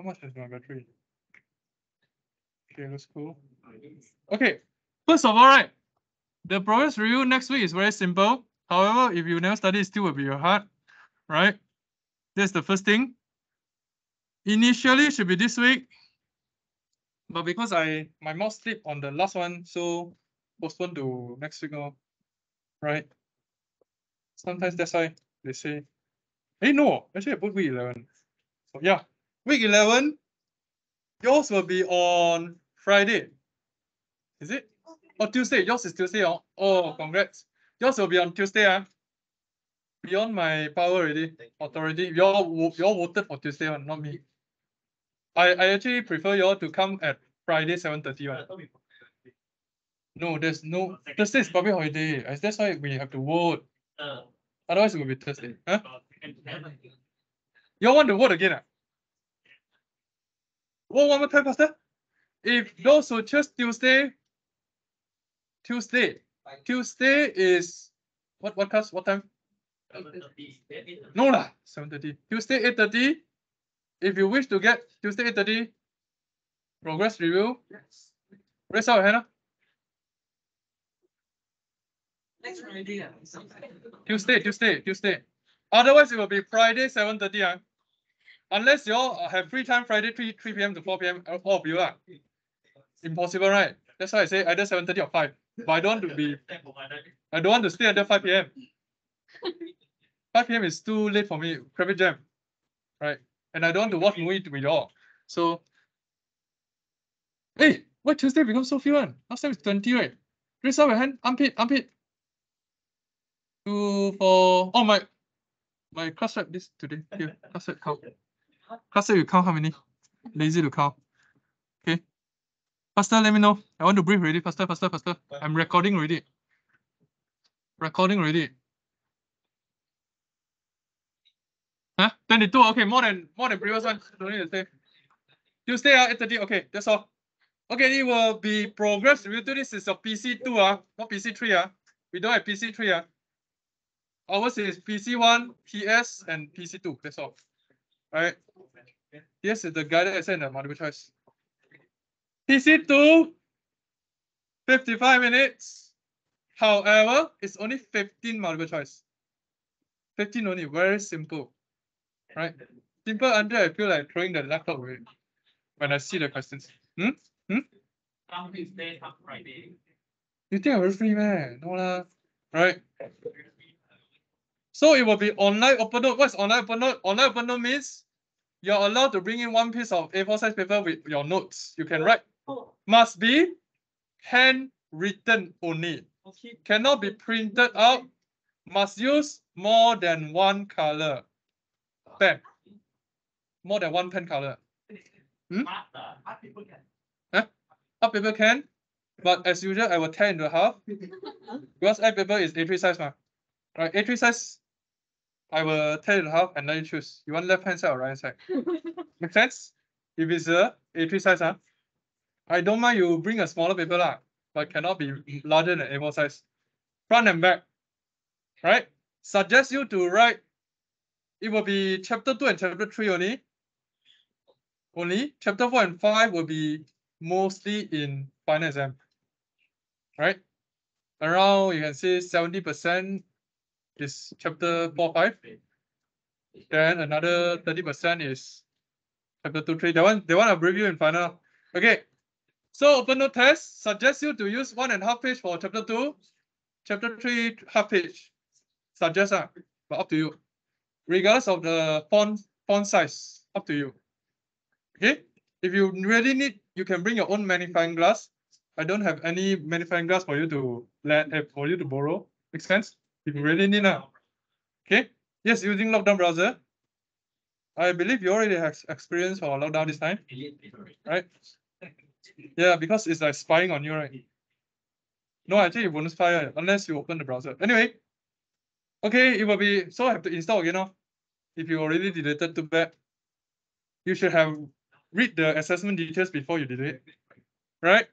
How much is my battery? Okay, that's cool. Okay, first of all, right, the progress review next week is very simple. However, if you never study, it still will be your hard, right? That's the first thing. Initially should be this week, but because I my mouse slipped on the last one, so postpone to next week, oh, right? Sometimes that's why they say, hey, no, actually I put week 11. So yeah, week 11, yours will be on Friday. Is it? Oh, Tuesday. Yours is Tuesday. Oh, oh congrats. Yours will be on Tuesday. Ah. Beyond my power already. Authority. You all, you all voted for Tuesday one, not me. I, I actually prefer you all to come at Friday 7.30 one. No, there's no Thursday is public holiday. That's why we have to vote. Otherwise it will be Thursday. Huh? You all want to vote again? Ah? Vote one more time, Pastor. If those who choose Tuesday, Tuesday, Tuesday is what what class? What time? No lah, seven thirty. Tuesday eight thirty. If you wish to get Tuesday eight thirty, progress review. Raise up your hand. ah. Next Friday. ah, Tuesday, Tuesday, Tuesday. Otherwise, it will be Friday seven thirty. Ah, unless you all have free time Friday three three p.m. to four p.m. uh, All of you ah. Impossible, right? That's why I say either seven thirty or five. But I don't want to be. I don't want to stay until five p.m. 5 p.m. is too late for me. Traffic jam, right? And I don't want to watch movie with y'all. So, hey, why Tuesday become so few one? Last time it's 20, right? Raise up your hand. Armpit, armpit. Two, four. Oh my, my class rep this today. Here, class rep count. Class rep you count how many? Lazy to count. Okay. Faster, let me know. I want to brief already. Faster, faster, faster. I'm recording already. Recording already. Huh? 22, okay, more than more than previous one. Don't need to say. Tuesday, uh, 8.30, okay, that's all. Okay, it will be progress review. This is a PC2, uh, not PC3. Uh. We don't have PC3. Uh. Ours is PC1, PS, and PC2. That's all. Alright. Yes, is the guided essay and the multiple choice. PC2, 55 minutes. However, it's only 15 multiple choice. 15 only, very simple. Right? Simple until I feel like throwing the laptop away when I see the questions. Hmm? Some Tuesday, some Friday. You think I'm very free, man? No lah. Right? So it will be online open note. What's online open note? Online open note means you're allowed to bring in one piece of A4 size paper with your notes. You can write. Must be handwritten only. okay. Cannot be printed out. Must use more than one color. Pen. More than one pen color. Hmm? Art, people can. Art paper can, but as usual, I will tear into half because art paper is A3 size, ma. Right, A3 size, I will tear it in half and let you choose. You want left hand side or right hand side? Make sense? If it's a A3 size, huh? I don't mind you bring a smaller paper, lah, but cannot be larger than A4 size. Front and back, right? Suggest you to write, it will be chapter 2 and chapter 3 only. Only chapter 4 and 5 will be mostly in final exam. Right? Around you can see 70% is chapter 4, 5. Then another 30% is chapter 2, 3. That one, they want to review in final. Okay. So open note test suggest you to use one and a half page for chapter 2, chapter 3 half page. Suggest, ah, but up to you. Regardless of the font font size, up to you. Okay? If you really need, you can bring your own magnifying glass. I don't have any magnifying glass for you to let eh, for you to borrow. Make sense? You really need now. Okay? Yes, using lockdown browser. I believe you already have experience for lockdown this time, right? Yeah, because it's like spying on you, right? No, actually it won't spy uh, unless you open the browser. Anyway. Okay, it will be so I have to install again now. If you already deleted too bad. You should have read the assessment details before you delete, right?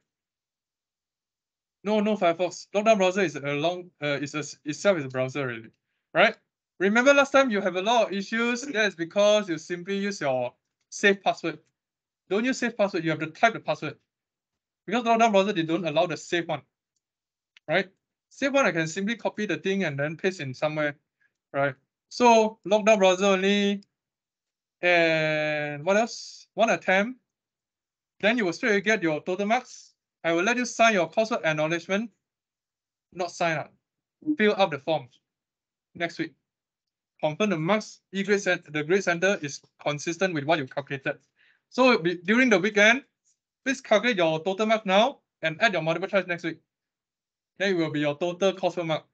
No, no Firefox. Lockdown browser is a long, uh, is a, itself is a browser really, right? Remember last time you have a lot of issues. That is because you simply use your safe password. don't use safe password, you have to type the password. Because lockdown browser, they don't allow the safe one, right? Save one, I can simply copy the thing and then paste in somewhere, right? So lockdown browser only, and what else? One attempt, then you will straight get your total marks. I will let you sign your coursework acknowledgement, not sign up, fill up the form next week. Confirm the marks, e-grade the grade center is consistent with what you calculated. So during the weekend, please calculate your total mark now and add your multiple choice next week. Then it will be your total coursework mark.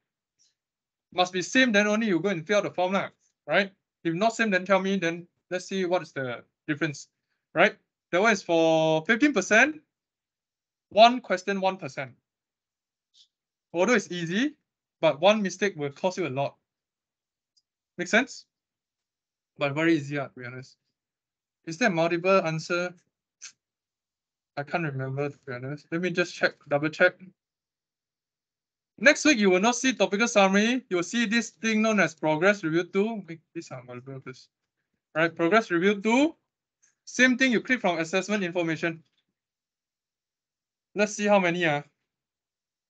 Must be same, then only you go and fill out the form right? If not same, then tell me, then let's see what is the difference, right? That one is for fifteen percent. One question, one percent. Although it's easy, but one mistake will cost you a lot. Make sense? But very easy, ah, to be honest. Is there multiple answer? I can't remember, to be honest. Let me just check, double check. Next week, you will not see topical summary. You will see this thing known as progress review two. Make this available first. Right, progress review two. Same thing, you click from assessment information. Let's see how many are.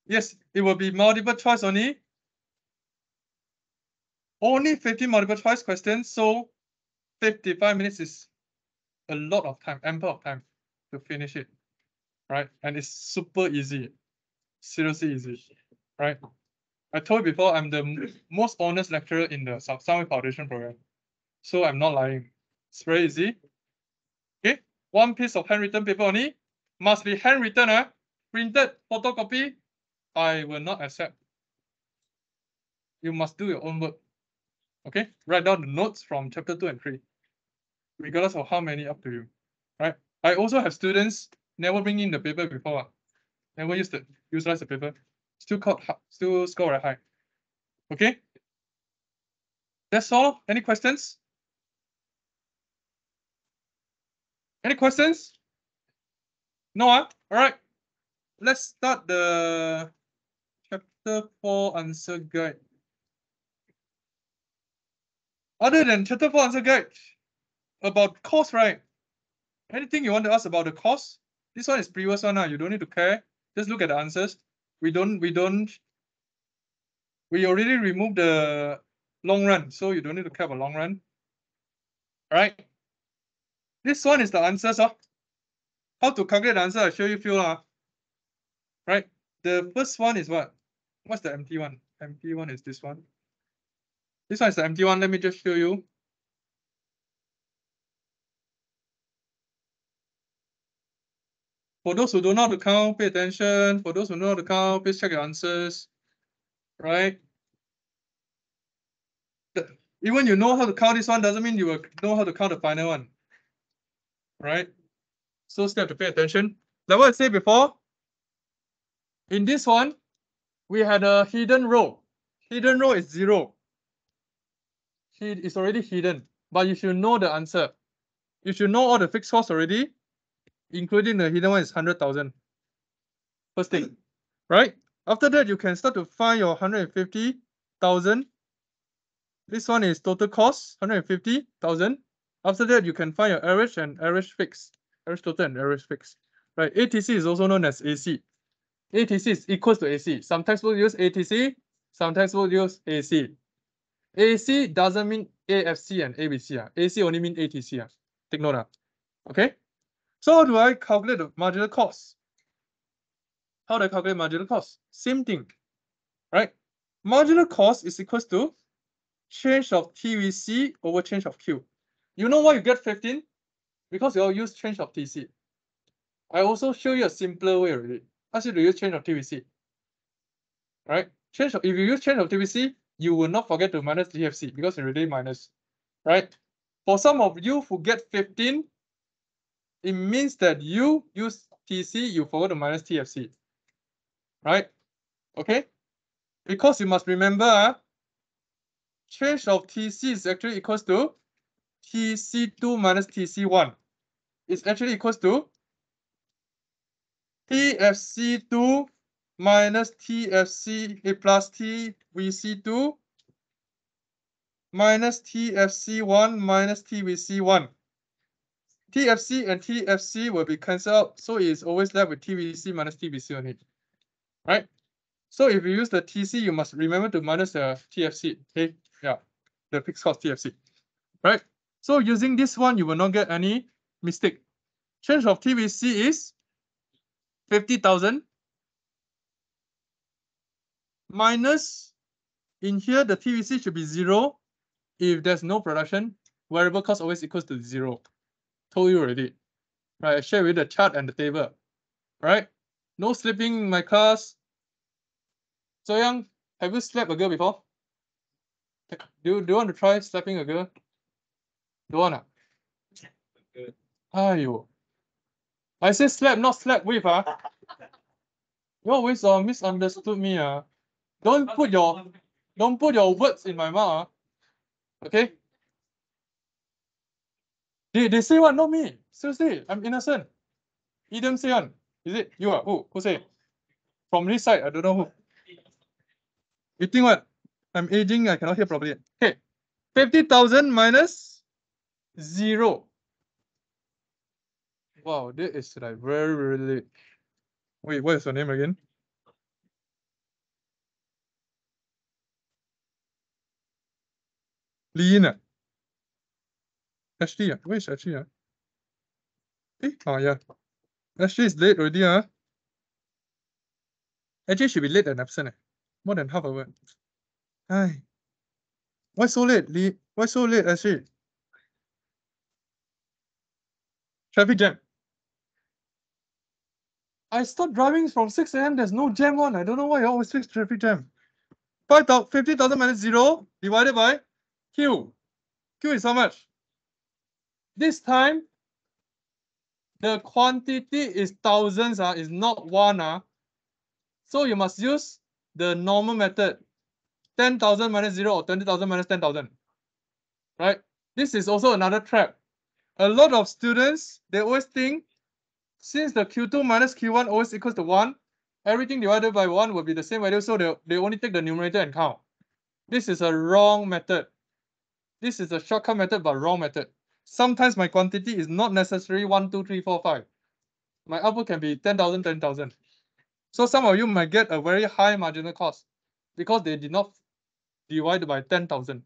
Yes, it will be multiple choice only. Only 50 multiple choice questions, so 55 minutes is a lot of time, ample of time to finish it. Right? And it's super easy. Seriously easy. Right? I told you before, I'm the most honest lecturer in the Sou- Sunway Foundation program. So I'm not lying. It's very easy. Okay, one piece of handwritten paper only. Must be handwritten, ah, printed, photocopy. I will not accept. You must do your own work. Okay, write down the notes from chapter two and three. Regardless of how many, up to you. Right? I also have students never bring in the paper before. ah. Never used the utilize the paper. Still caught still score very high. Okay. That's all. Any questions? Any questions? No, ah? All right. Let's start the chapter four answer guide. Other than chapter four answer guide, about course, right? Anything you want to ask about the course? This one is previous one, ah. you don't need to care. Just look at the answers. We don't, we don't. We already removed the long run, so you don't need to care about long run. Alright. This one is the answers, ah. How to calculate the answer, I'll show you few lah. Right, the first one is what? What's the empty one? Empty one is this one. This one is the empty one, let me just show you. For those who don't know how to count, pay attention. For those who don't know how to count, please check your answers. Right? Even you know how to count this one doesn't mean you will know how to count the final one. Right? So still have to pay attention. Like what I said before, in this one, we had a hidden row. Hidden row is zero. It is already hidden, but you should know the answer. You should know all the fixed costs already, including the hidden one is hundred thousand. First thing, right? After that, you can start to find your hundred and fifty thousand. This one is total cost, hundred and fifty thousand. After that, you can find your average and average fixed, average total and average fixed. Right, ATC is also known as AC. ATC is equals to AC. Sometimes we'll use ATC, sometimes we'll use AC. AC doesn't mean AFC and AVC. ah. AC only mean ATC. ah. Take note. ah. Okay. So how do I calculate the marginal cost? How do I calculate marginal cost? Same thing. Right? Marginal cost is equals to change of TVC over change of Q. You know why you get 15? Because you all use change of TC. I also show you a simpler way already. Ask you to use change of TVC. Right? Change of if you use change of TVC, you will not forget to minus TFC because it already minus. Right? For some of you who get 15, it means that you use TC, you forgot to minus TFC. Right? Okay? Because you must remember, ah, change of TC is actually equals to TC2 minus TC1. It's actually equals to TFC2 minus TFC eh, plus TVC2 minus TFC1 minus TVC1. TFC and TFC will be cancelled out, so it's always left with TVC minus TVC on it. Right? So if you use the TC, you must remember to minus the TFC. Okay, yeah, the fixed cost TFC. Right? So using this one, you will not get any mistake. Change of TVC is 50,000 minus in here, the TVC should be zero. If there's no production, variable cost always equals to zero. Told you already. Right, I share with the chart and the table. Right? No sleeping in my class. So young, have you slept a girl before? Do you, do you want to try slapping a girl? Don't want ah? Good. Aiyo. I say slap, not slap with ah. You always uh, misunderstood me ah. Don't put your don't put your words in my mouth. ah. Okay? They, they say what? Not me. Seriously, I'm innocent. Idem say one. Is it you? ah? Who? Who say? From this side, I don't know who. You think what? I'm aging, I cannot hear properly. Okay. 50,000 minus zero. Wow, this is like very, late. Wait, what is your name again? Lin ah? Ashley ah? Where is Ashley ah? Eh, oh yeah. Ashley is late already ah. Actually, should be late and absent eh. More than half hour. Hi. Why so late, Lee? Why so late, Ashley? Traffic jam. I start driving from six AM, there's no jam on. I don't know why you always fix traffic jam. Five fifty thousand minus zero divided by Q. Q is how much? This time, the quantity is thousands, ah, is not one, ah. So you must use the normal method. Ten thousand minus zero or twenty thousand minus ten thousand. Right? This is also another trap. A lot of students, they always think since the Q2 minus Q1 always equals to one, everything divided by one will be the same value, so they, they only take the numerator and count. This is a wrong method. This is a shortcut method, but wrong method. Sometimes my quantity is not necessarily one, two, three, four, five. My output can be 10,000, 10,000. So some of you might get a very high marginal cost because they did not divide by 10,000,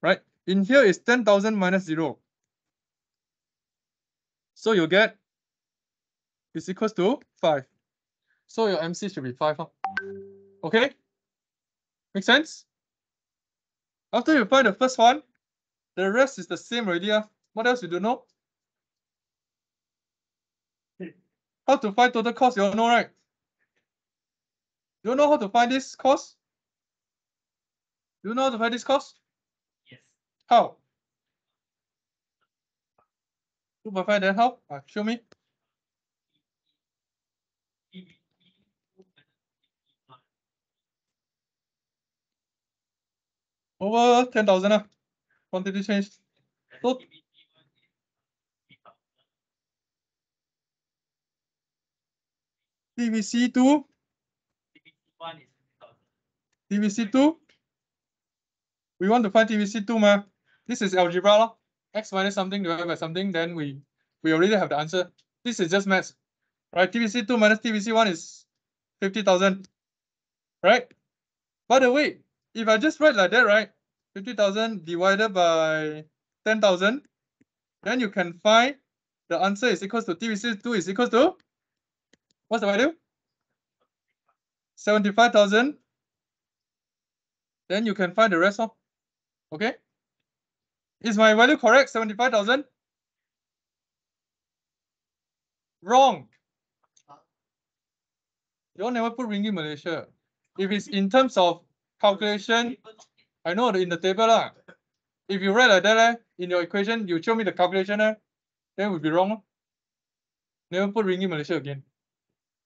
right? In here is 10,000 minus zero. So you get is equals to five. So your MC should be five. Huh? Okay? Make sense? After you find the first one, the rest is the same already. Uh. What else you don't know? How to find total cost, you all know, right? You know how to find this cost? You know how to find this cost? Yes. How? Two point five then how? Ah, show me. Over ten thousand ah. Quantity change. So- TVC two, One is TVC two. We want to find TVC two ma. This is algebra lor. X minus something divided by something, then we, we already have the answer. This is just math. Right, TVC two minus TVC one is fifty thousand. Right? By the way, if I just write like that, right? Fifty thousand divided by ten thousand, then you can find the answer is equals to TVC two is equals to what's the value? Seventy-five thousand. Then you can find the rest of. Okay? Is my value correct? Seventy-five thousand? Wrong. You all never put ringgit Malaysia. If it's in terms of calculation, I know in the table lah. If you write like that, in your equation, you show me the calculation, then would be wrong. Never put ringgit Malaysia again.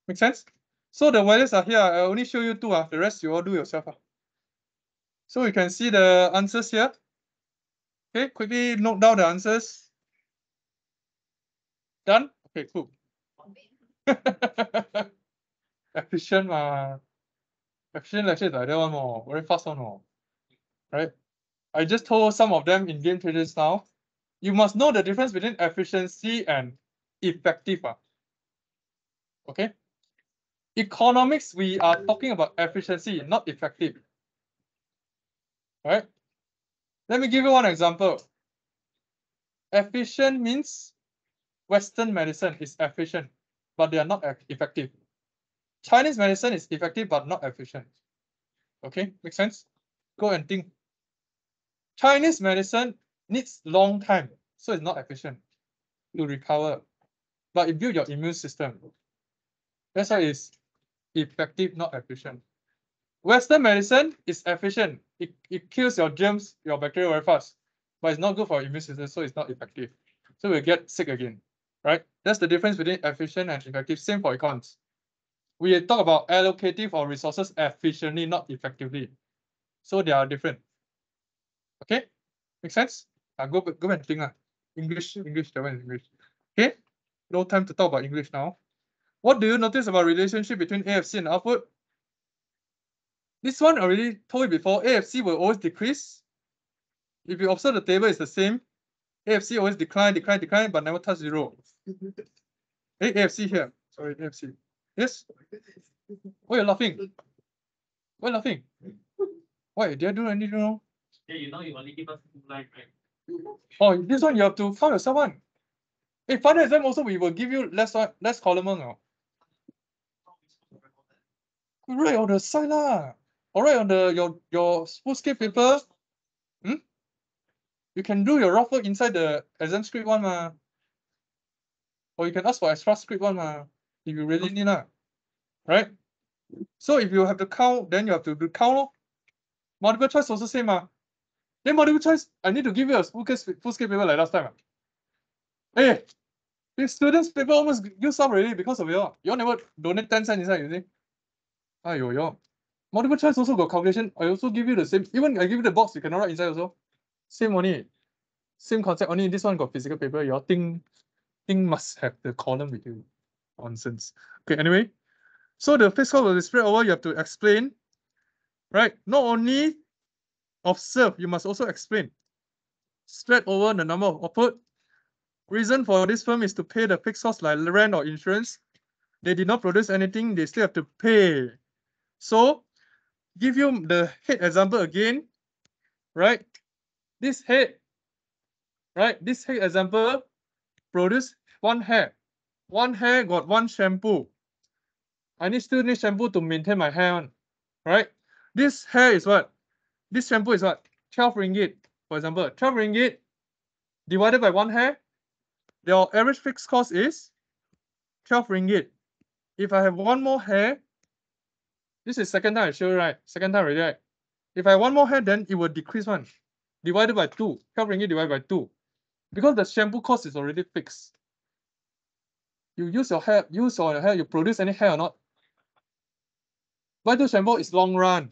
Make sense? So the values are here. I only show you two. Ah, the rest you all do yourself. Ah. So you can see the answers here. Okay, quickly note down the answers. Done? Okay, cool. Efficient ma. Efficient lecture is like that one more. Very fast one more. Right? I just told some of them in game traders now. you must know the difference between efficiency and effective. ah. Okay. Economics, we are talking about efficiency, not effective. Right? Let me give you one example. Efficient means Western medicine is efficient, but they are not effective. Chinese medicine is effective but not efficient. Okay, make sense? Go and think. Chinese medicine needs long time, so it's not efficient to recover. But it build your immune system. That's why it's effective, not efficient. Western medicine is efficient. It, it kills your germs, your bacteria very fast, but it's not good for your immune system, so it's not effective. So we'll get sick again, right? That's the difference between efficient and effective. Same for econs. We talk about allocative or resources efficiently, not effectively. So they are different. Okay, make sense? Uh, go go and think. Uh. English, English, that one is English. Okay, no time to talk about English now. What do you notice about relationship between AFC and output? This one already told you before, AFC will always decrease. If you observe the table, it's the same. AFC always decline, decline, decline, but never touch zero. Hey, AFC here. Sorry, AFC. Yes? Why you laughing? Why you laughing? Why? Did I do anything wrong? Yeah, you know you only give us two lines, right? Oh, this one you have to find yourself one. Hey, final exam also we will give you less one, less column one. oh. You on the side lah. All right on the your your full scale paper. Hmm? You can do your rough work inside the exam script one ma. Or you can ask for extra script one ma. If you really need lah. Right? So if you have to count, then you have to do count lor. Multiple choice also same ma. Then multiple choice, I need to give you a full scale full scale paper like last time. ah. Hey, the students paper almost used up already because of you all. You all never donate ten cents inside, you see? Aiyo, yo. Multiple choice also got calculation. I also give you the same. Even I give you the box, you cannot write inside also. Same only. Same concept. Only this one got physical paper. You all think, think must have the column with you. Nonsense. Okay, anyway. So the fixed cost will be spread over. You have to explain. Right? Not only observe, you must also explain. Spread over the number of output. Reason for this firm is to pay the fixed cost like rent or insurance. They did not produce anything, they still have to pay. So give you the head example again, right? This head, right? This head example produce one hair. One hair got one shampoo. I need still need shampoo to maintain my hair on, right? This hair is what? This shampoo is what? 12 ringgit, for example. 12 ringgit divided by one hair, your average fixed cost is 12 ringgit. If I have one more hair, this is second time I show you, right? Second time already, right? If I have one more hair, then it will decrease one. Divided by two. 12 ringgit divided by two. Because the shampoo cost is already fixed. You use your hair, use your hair, you produce any hair or not? Vital shampoo is long run.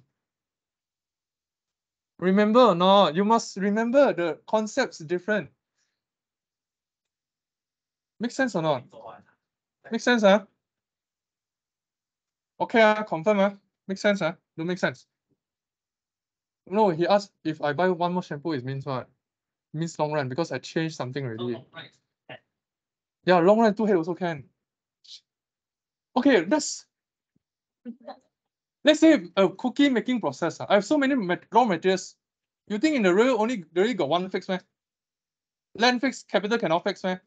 Remember or not? You must remember the concept's different. Make sense or not? Make sense, huh? Okay, ah, confirm, ah. Make sense, ah? Don't make sense. No, he asked if I buy one more shampoo, it means what? Means long run because I changed something already. Right. Yeah, long run two head also can. Okay, let's let's say a cookie making process. ah, I have so many raw materials. You think in the real only only got one fix man? Land fix, capital cannot fix man?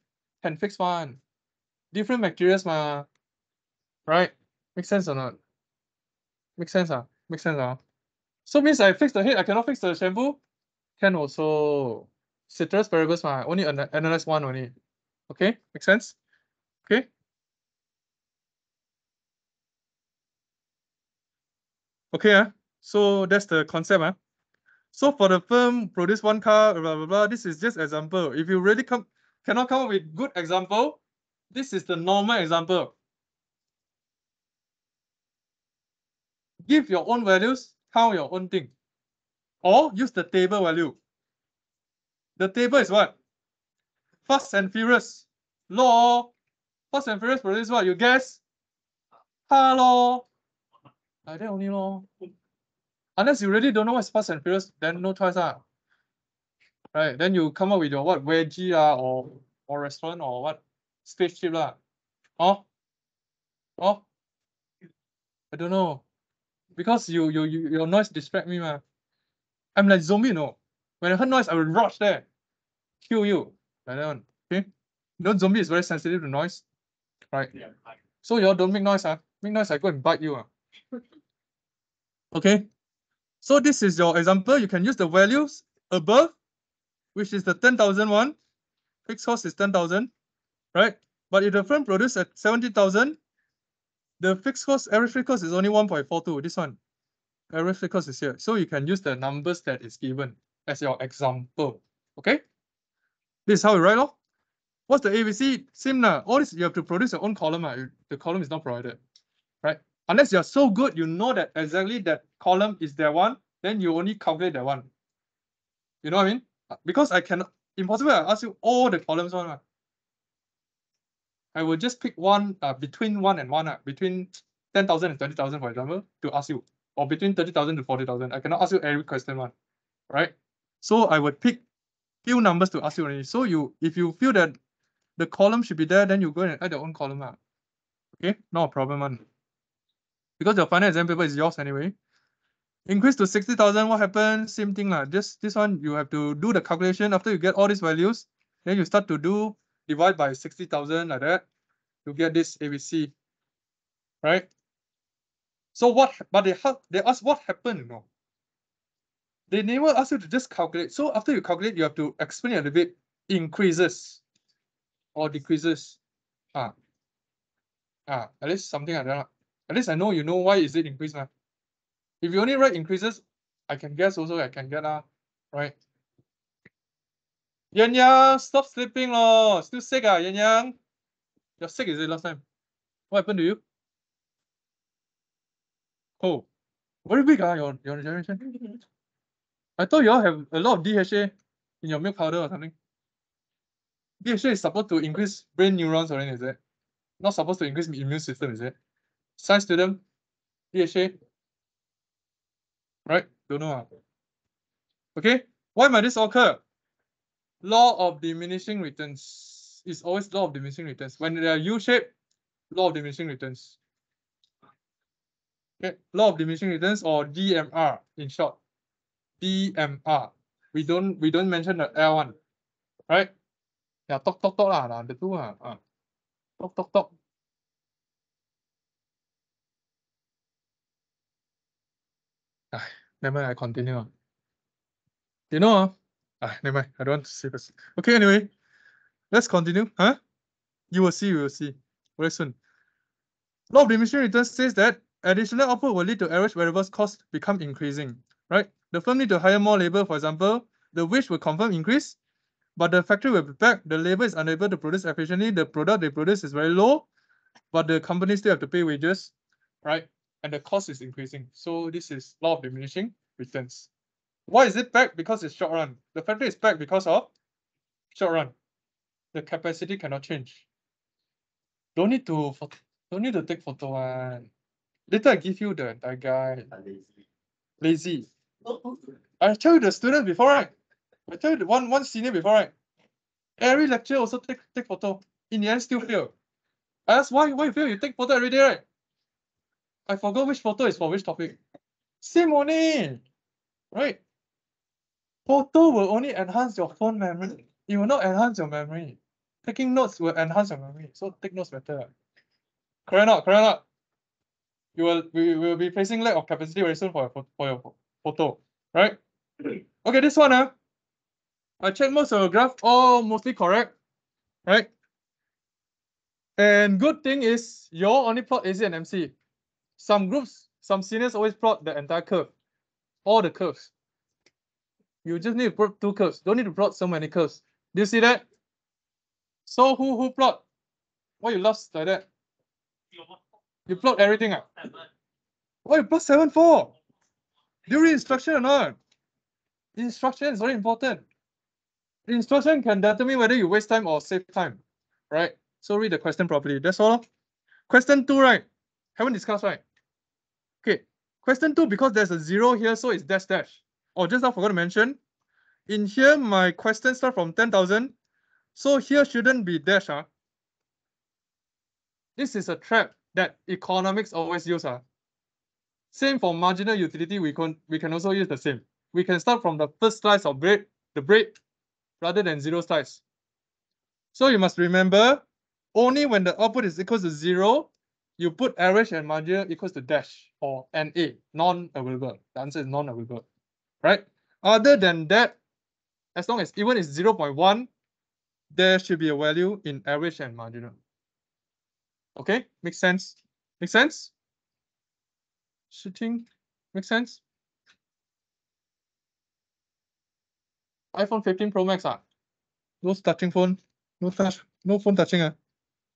Can fix one. Different materials ma. Right? Make sense or not? Make sense ah? Make sense ah? So means I fix the head, I cannot fix the shampoo? Can also. Ceteris paribus ma, only ana- analyze one only. Okay, make sense? Okay. Okay, ah, so that's the concept, ah. So for the firm produce one car, blah, blah, blah, this is just example. If you really come, cannot come up with good example, this is the normal example. Give your own values, count your own thing. Or use the table value. The table is what? Fast and Furious. Law. Fast and Furious produce what? You guess? Car law. Like that only law. Unless you really don't know what's Fast and Furious, then no choice ah. right? Then you come up with your what veggie ah or or restaurant or what spaceship lah. Oh, oh, I don't know, because you you you your noise distract me ma. I'm like zombie, you know. When I heard noise, I will rush there, kill you. Like that one. Okay. You know, zombie is very sensitive to noise, right? Yeah. So y'all don't make noise, ah. Make noise, I go and bite you, ah. Okay. So this is your example. You can use the values above, which is the 10,000 one. Fixed cost is 10,000, right? But if the firm produce at 70,000, the fixed cost, average fixed cost is only 1.42. This one, average fixed cost is here. So you can use the numbers that is given as your example. Okay. This is how you write off. What's the AVC? Same lah. All this you have to produce your own column. You- The column is not provided, right? Unless you're so good, you know that exactly that column is that one, then you only calculate that one. You know what I mean? Uh, Because I cannot, impossible. I ask you all the columns one. ah. I will just pick one uh, between one and one, uh, between 10,000 and 20,000, for example, to ask you, or between 30,000 to 40,000. I cannot ask you every question one, right? So I would pick few numbers to ask you only. So you, if you feel that the column should be there, then you go and add your own column. ah. Okay, not a problem one. Because your final exam paper is yours anyway. Increase to 60,000, what happens? Same thing lah. Just this one, you have to do the calculation after you get all these values. Then you start to do divide by 60,000 like that. You get this AVC. Right? So what, but they, they ask what happened, you know. They never ask you to just calculate. So after you calculate, you have to explain a little bit increases or decreases. Ah. Ah, at least something like that. At least I know you know why is it increase, man. If you only write increases, I can guess also I can get ah, right? Yan Yang, stop sleeping lor. Still sick ah, Yan Yang? You're sick, is it last time? What happened to you? Oh, very big ah, your, your generation. I thought you all have a lot of DHA in your milk powder or something. DHA is supposed to increase brain neurons or anything, is it? Not supposed to increase immune system, is it? Science student, DHA. Right? Don't know. ah. Okay, why might this occur? Law of diminishing returns is always law of diminishing returns. When they are U-shaped, law of diminishing returns. Okay, law of diminishing returns or DMR in short. DMR. We don't we don't mention the L one, right? Yeah, talk talk talk lah, the two ah. Talk talk talk. Ah, never mind, I continue. You know, ah, ah, never mind, I don't want to say this. Okay, anyway, let's continue, huh? You will see, you will see very soon. Law of diminishing returns says that additional output will lead to average variables cost become increasing, right? The firm need to hire more labor, for example, the wage will confirm increase, but the factory will be back, the labor is unable to produce efficiently, the product they produce is very low, but the company still have to pay wages, right? And the cost is increasing. So this is law of diminishing returns. Why is it back? Because it's short run. The factory is back because of short run. The capacity cannot change. Don't need to don't need to take photo one. Later I give you the entire guide. Lazy. I tell you the student before, right? I tell you one one senior before, right? Every lecture also take take photo. In the end, still fail. I ask why why you fail? You take photo every day, right? I forgot which photo is for which topic. Same only, right? Photo will only enhance your phone memory. It will not enhance your memory. Taking notes will enhance your memory. So take notes better. Correct or not? Correct not? You will we will be facing lack of capacity very soon for your for your photo, right? Okay, this one, uh, I checked most of your graph, all mostly correct, right? And good thing is you all only plot AC and MC. Some groups, some seniors always plot the entire curve, all the curves. You just need to plot two curves. Don't need to plot so many curves. Do you see that? So who who plot? Why you lost like that? You plot everything ah? Why you plot seven four? Read instruction or not? Instruction is very important. Instruction can determine whether you waste time or save time, right? So read the question properly. That's all. Question two, right? Haven't discussed, right? Okay. Question two, because there's a zero here, so it's dash dash. Oh, just I forgot to mention. in here, my question start from 10,000. So here shouldn't be dash. Huh? This is a trap that economics always use. Huh? Same for marginal utility, we can, we can also use the same. We can start from the first slice of bread, the bread, rather than zero slice. So you must remember, only when the output is equal to zero, you put average and marginal equals to dash or NA, non-available. The answer is non-available, right? Other than that, as long as even is 0.1, there should be a value in average and marginal. Okay, makes sense? Make sense? Shooting, make sense? iPhone 15 Pro Max ah, no touching phone, no touch, no phone touching ah.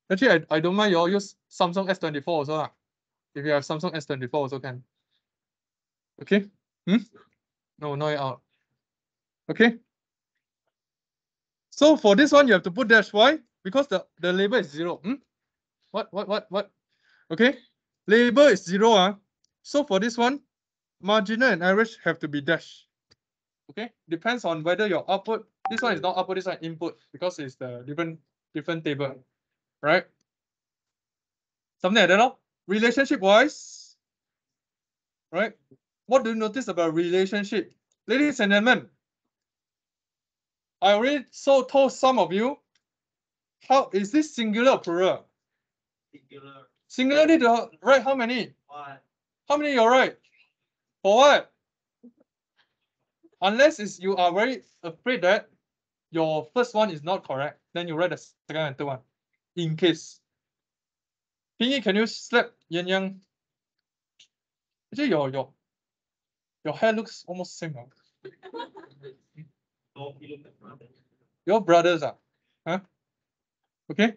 Actually, I, I don't mind you all use Samsung S24 also lah. If you have Samsung S24 also can. Okay? Hmm? No, no out. Okay? So for this one, you have to put dash. Why? Because the, the label is zero. Hmm? What, what, what, what? Okay? Label is zero. Uh. So for this one, marginal and average have to be dash. Okay? Depends on whether your output, this one is not output, this one input, because it's the different different table. Right? Something like that. No? Relationship wise, right? What do you notice about relationship? Ladies and gentlemen, I already so told some of you, how is this singular or plural? Singular. Singular need to write how many? One. How many you write? For what? Unless it's you are very afraid that your first one is not correct, then you write the second and third one. In case. Pingy, can you slap Yan Yang? Actually, your your your hair looks almost same. Your brothers ah, huh? Okay.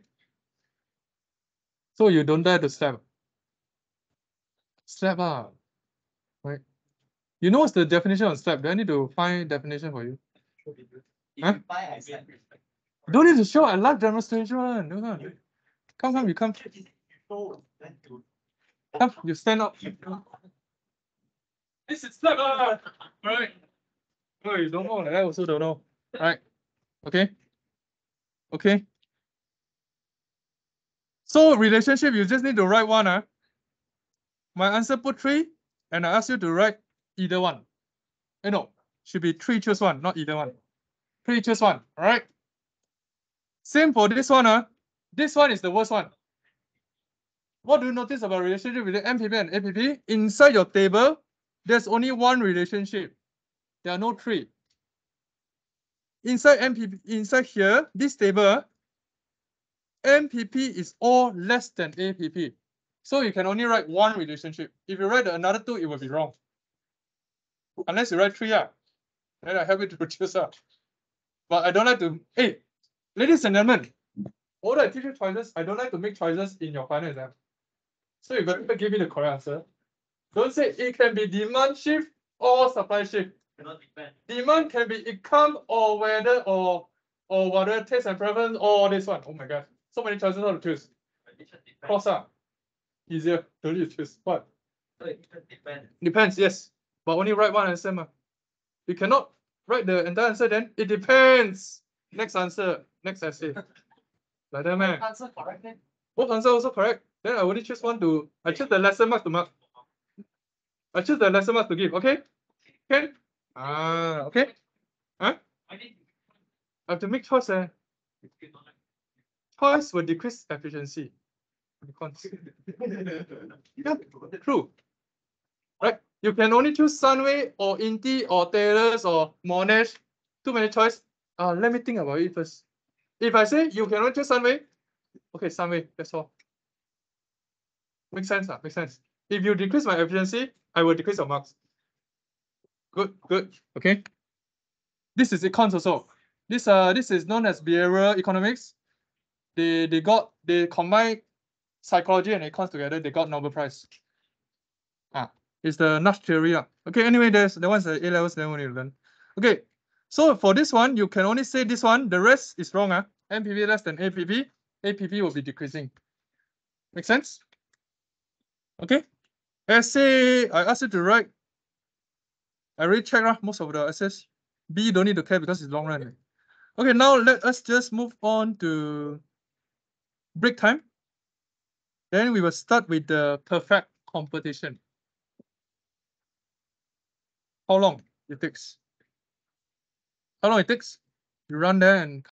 So you don't dare to slap. Slap ah, right? You know what's the definition of slap? Do I need to find definition for you? Huh? Don't need to show a live demonstration. No, no. Come, come, you come. Come, you stand up. This is slap ah, right? Oh, you don't know. I also don't know. Right? Okay. Okay. So relationship, you just need to write one. Uh. My answer put three, and I ask you to write either one. Eh, no, should be three choose one, not either one. Three choose one. All right. Same for this one. Uh. This one is the worst one. What do you notice about relationship between MPP and APP? Inside your table, there's only one relationship. There are no three. Inside MPP, inside here, this table, MPP is all less than APP. So you can only write one relationship. If you write another two, it will be wrong. Unless you write three, yeah. Then I help you to choose up. Ah. But I don't like to, hey, ladies and gentlemen, all I teach you choices, I don't like to make choices in your final exam. So you better give me the correct answer. Don't say it can be demand shift or supply shift. Cannot depend. Demand can be income or weather or or whatever taste and preference or this one. Oh my god. So many choices how to choose. Cross up. Easier. To choose. What? So it can depend. Depends, yes. But only write one answer. Ma. You cannot write the entire answer then. It depends. Next answer. Next essay. like that man. Answer correct then. Both answer also correct. Then I only choose one to I choose the lesson mark to mark. I choose the lesson mark to give. Okay? Can? Ah, okay. I think. I have to make choice. Eh? Choice will decrease efficiency. Yeah, true. Right? You can only choose Sunway or Inti or Taylor's or Monash. Too many choice. Uh, let me think about it first. If I say you can only choose Sunway, okay, Sunway, that's all. Makes sense, ah, makes sense. If you decrease my efficiency, I will decrease your marks. Good, good, okay. This is econs also. This uh this is known as behavioral economics. They they got they combine psychology and econs together, they got Nobel Prize. Ah, it's the nudge theory. ah. Okay, anyway, there's the one's the A levels level you learn. Okay, so for this one, you can only say this one, the rest is wrong. Ah, MPP less than APP, APP will be decreasing. Make sense? Okay. Essay, I asked you to write. I already checked ah, most of the essays. B don't need to care because it's long run. Okay, now let us just move on to break time. Then we will start with the perfect competition. How long it takes? How long it takes? You run there and